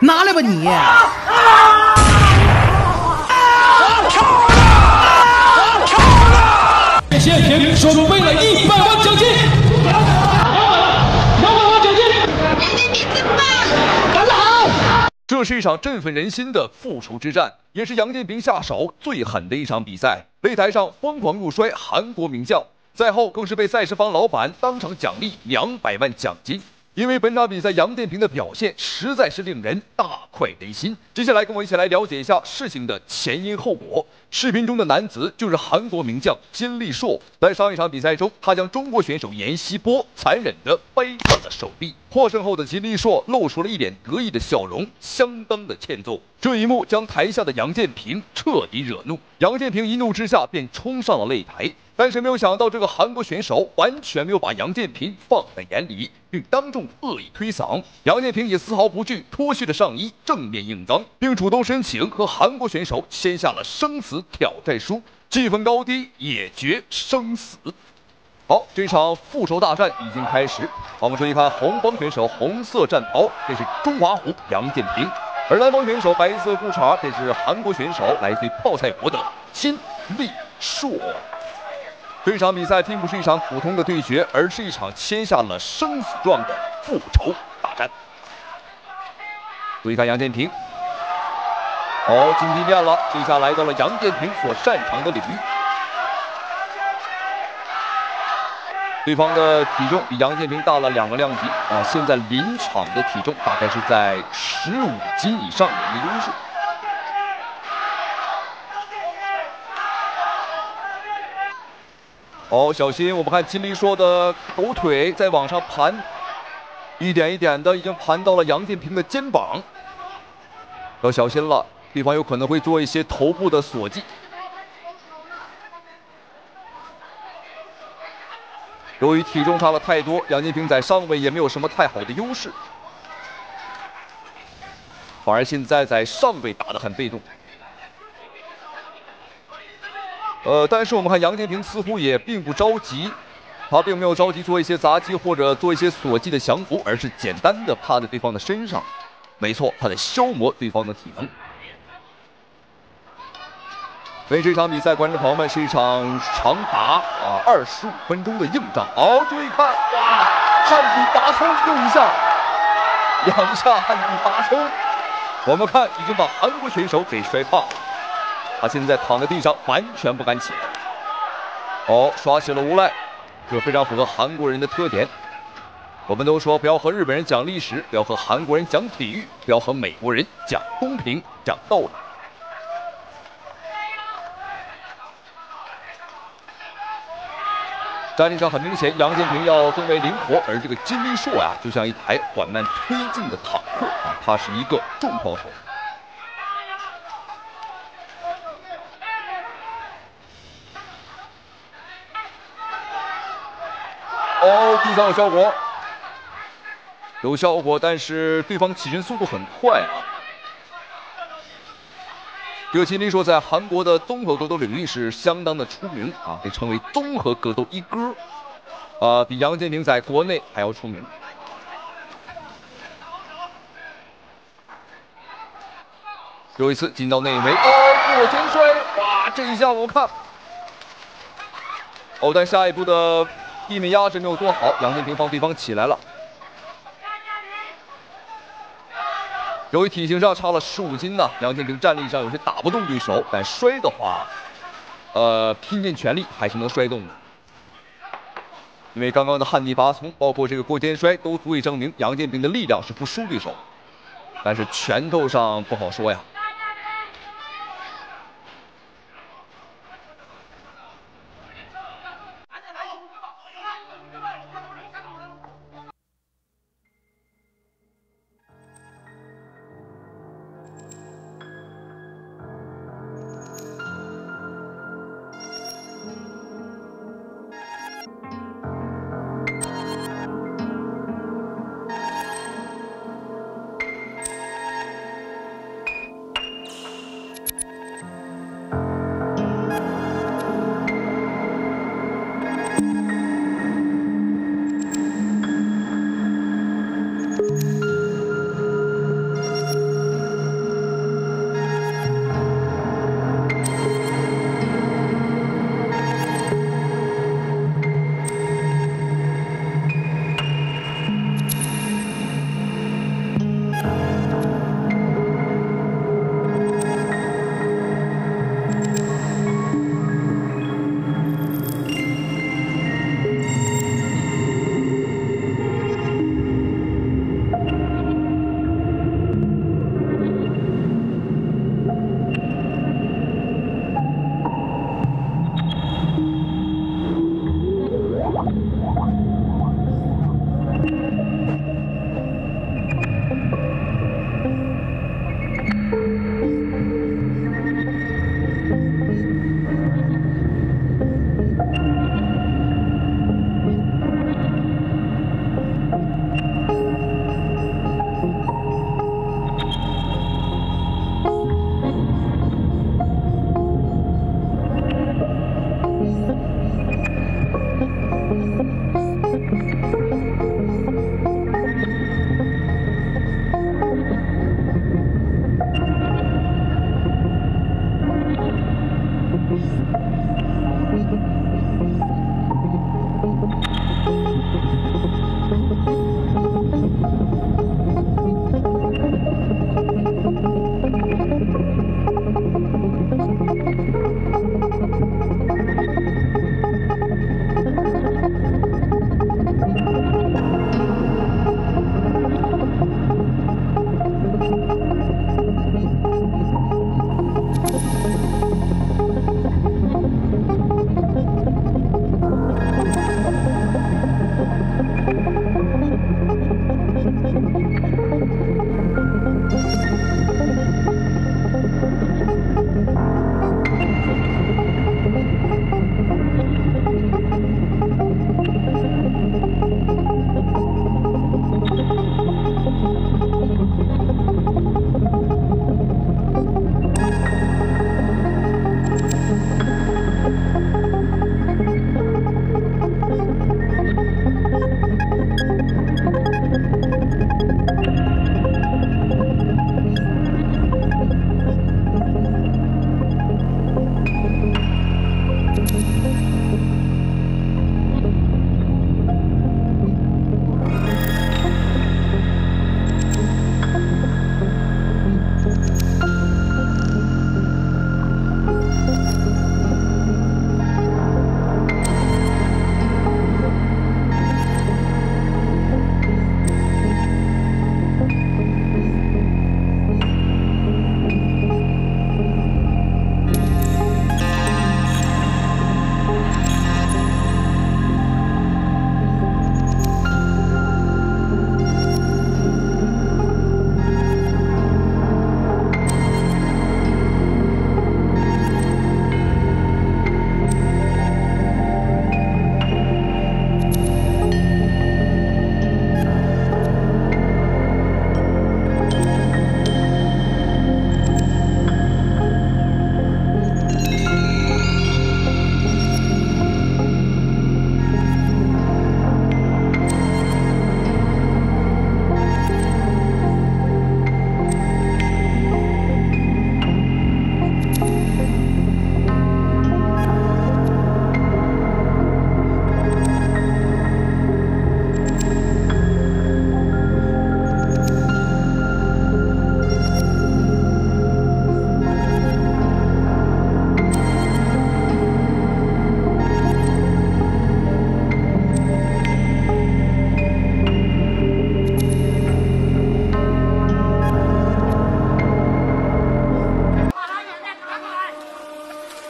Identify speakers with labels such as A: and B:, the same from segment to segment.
A: 拿来吧你！
B: 啊啊谢平准备了一百万奖金，两百万奖金，干得好！
C: 这是一场振奋人心的复仇之战，也是杨建平下手最狠的一场比赛。擂台上疯狂入摔韩国名将，赛后更是被赛事方老板当场奖励两百万奖金。因为本场比赛杨建平的表现实在是令人大快人心。接下来跟我一起来了解一下事情的前因后果。视频中的男子就是韩国名将金立硕。在上一场比赛中，他将中国选手闫希波残忍地掰断了手臂。获胜后的金立硕露出了一脸得意的笑容，相当的欠揍。这一幕将台下的杨建平彻底惹怒。杨建平一怒之下便冲上了擂台。但是没有想到，这个韩国选手完全没有把杨建平放在眼里，并当众恶意推搡。杨建平也丝毫不惧，脱去了上衣，正面硬刚，并主动申请和韩国选手签下了生死挑战书。气氛高低也决生死。好，这场复仇大战已经开始。我们注意看红方选手红色战袍，这是中华虎杨建平；而蓝方选手白色裤衩，这是韩国选手，来自于泡菜国的金立硕。这场比赛并不是一场普通的对决，而是一场签下了生死状的复仇大战。注意看杨建平，哦，进地面了，这下来到了杨建平所擅长的领域。对方的体重比杨建平大了两个量级啊，现在临场的体重大概是在十五斤以上的一个优势。哦，小心！我们看金立硕的狗腿在往上盘，一点一点的已经盘到了杨建平的肩膀，要小心了，对方有可能会做一些头部的锁技。由于体重差了太多，杨建平在上位也没有什么太好的优势，反而现在在上位打得很被动。呃，但是我们看杨建平似乎也并不着急，他并没有着急做一些杂技或者做一些锁技的降服，而是简单的趴在对方的身上。没错，他在消磨对方的体能。所以这场比赛，观众朋友们是一场长达啊二十五分钟的硬仗。好，注意看，哇，汉底拔葱又一下，两下汉底拔葱，我们看已经把韩国选手给摔怕了。他现在躺在地上，完全不敢起来。哦，耍起了无赖，这非常符合韩国人的特点。我们都说不要和日本人讲历史，不要和韩国人讲体育，不要和美国人讲公平、讲道理。战力上很明显，杨建平要更为灵活，而这个金立硕呀，就像一台缓慢推进的坦克啊，他是一个重炮手。哦，地上有效果，有效果，但是对方起身速度很快啊。这个金立硕在韩国的综合格斗领域是相当的出名啊，被称为综合格斗一哥，啊，比杨建平在国内还要出名。又一次进到内围，哦，过肩摔，哇，这一下我看，哦，但下一步的。地面压制没有做好，杨建平帮对方起来了。由于体型上差了十五斤呢，杨建平站立上有些打不动对手，但摔的话，呃，拼尽全力还是能摔动的。因为刚刚的旱地拔葱，包括这个过肩摔，都足以证明杨建平的力量是不输对手，但是拳头上不好说呀。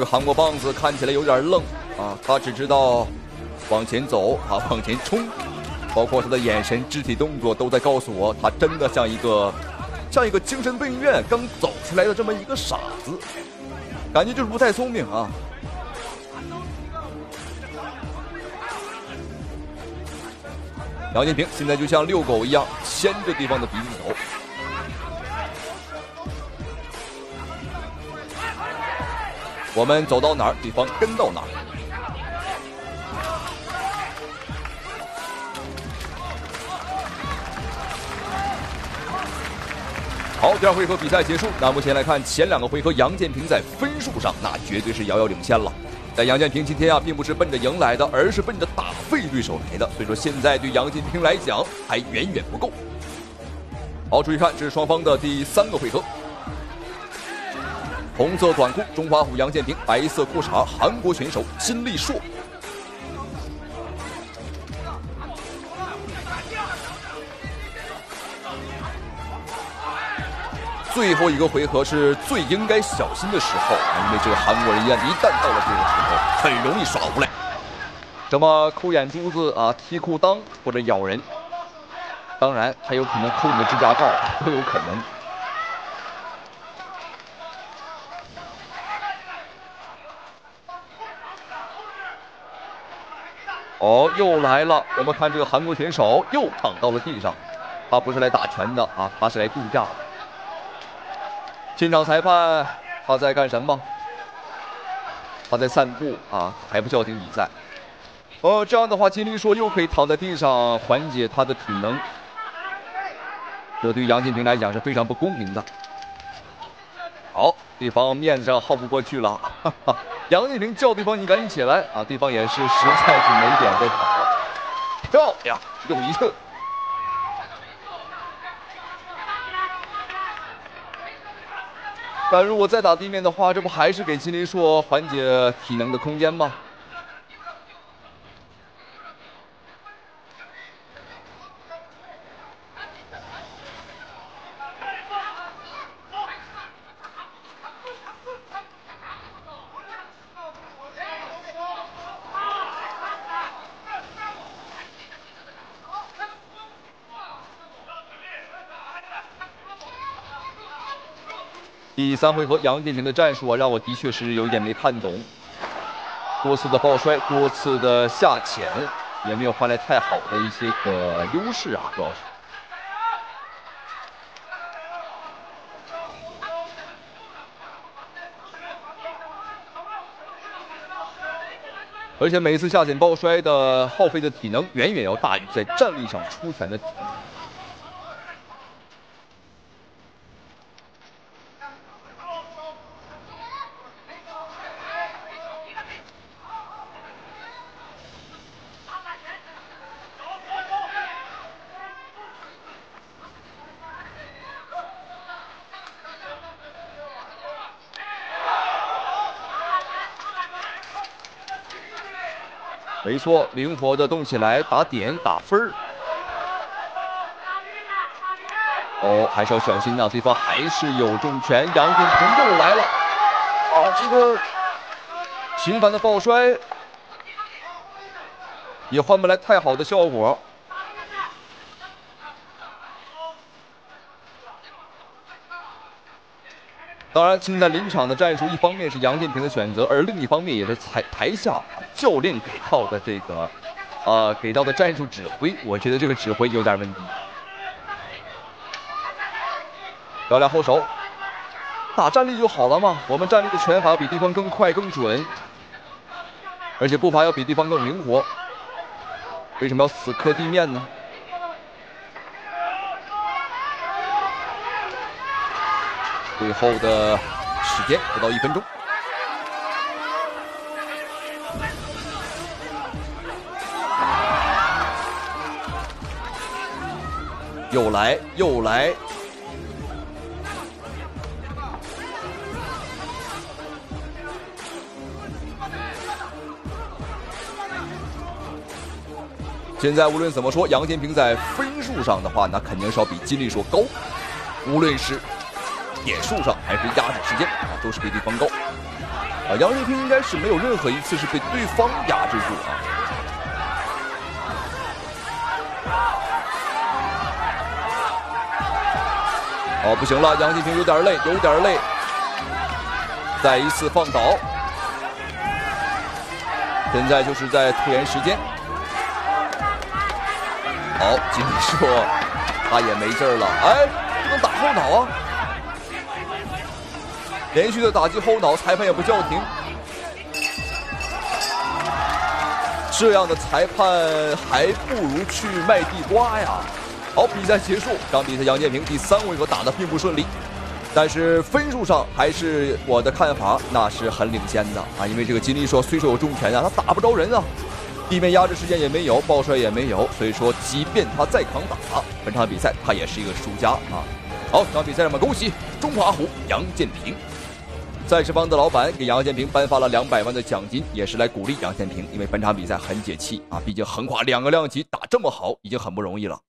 C: 这个韩国棒子看起来有点愣啊，他只知道往前走啊，往前冲，包括他的眼神、肢体动作都在告诉我，他真的像一个像一个精神病院刚走出来的这么一个傻子，感觉就是不太聪明啊。杨建平现在就像遛狗一样，牵着对方的鼻子走。我们走到哪儿，对方跟到哪儿。好，第二回合比赛结束。那目前来看，前两个回合杨建平在分数上那绝对是遥遥领先了。但杨建平今天啊，并不是奔着赢来的，而是奔着打废对手来的。所以说，现在对杨建平来讲还远远不够。好，注意看，这是双方的第三个回合。红色短裤中华虎杨建平，白色裤衩韩国选手金立硕。最后一个回合是最应该小心的时候，因为这个韩国人一一旦到了这个时候，很容易耍无赖，什么抠眼珠子啊、踢裤裆或者咬人，当然还有可能抠你的指甲盖都有可能。哦，又来了！我们看这个韩国选手又躺到了地上，他不是来打拳的啊，他是来度假。现场裁判他在干什么？他在散步啊，还不叫停比赛。哦，这样的话，金立说又可以躺在地上缓解他的体能，这对杨建平来讲是非常不公平的。好，对方面子上耗不过去了，哈哈。杨建平叫对方你赶紧起来啊，对方也是实在是没点在躺，漂亮，又一次。但如果再打地面的话，这不还是给麒麟硕缓解体能的空间吗？三回合，杨建平的战术啊，让我的确是有点没看懂。多次的抱摔，多次的下潜，也没有换来太好的一些个优势啊，主要是。而且每次下潜抱摔的耗费的体能，远远要大于在站立上出拳的体能。没错，灵活的动起来，打点打分儿。哦，还是要小心啊！对方还是有重拳，杨建平又来了。啊，这个频繁的抱摔也换不来太好的效果。当然，现在临场的战术，一方面是杨建平的选择，而另一方面也是台台下教练给到的这个，呃，给到的战术指挥。我觉得这个指挥有点问题。漂亮后手，打站立就好了嘛。我们站立的拳法比对方更快更准，而且步伐要比对方更灵活。为什么要死磕地面呢？最后的时间不到一分钟，又来又来，现在无论怎么说，杨建平在分数上的话，那肯定是要比金立硕高，无论是。点数上还是压制时间啊，都是比对方高。啊，杨建平应该是没有任何一次是被对方压制住啊。哦，不行了，杨建平有点累，有点累。再一次放倒，现在就是在拖延时间。好，经理说他也没劲了，哎，不能打后脑啊！连续的打击后脑，裁判也不叫停。这样的裁判还不如去卖地瓜呀！好，比赛结束，这场比赛杨建平第三回合打得并不顺利，但是分数上还是我的看法，那是很领先的啊！因为这个金立说虽说有重拳啊，他打不着人啊。地面压制时间也没有，爆摔也没有，所以说即便他再抗打，本场比赛他也是一个输家啊。好，这场比赛让我们恭喜中华虎杨建平。赛事方的老板给杨建平颁发了两百万的奖金，也是来鼓励杨建平，因为本场比赛很解气啊，毕竟横跨两个量级打这么好已经很不容易了。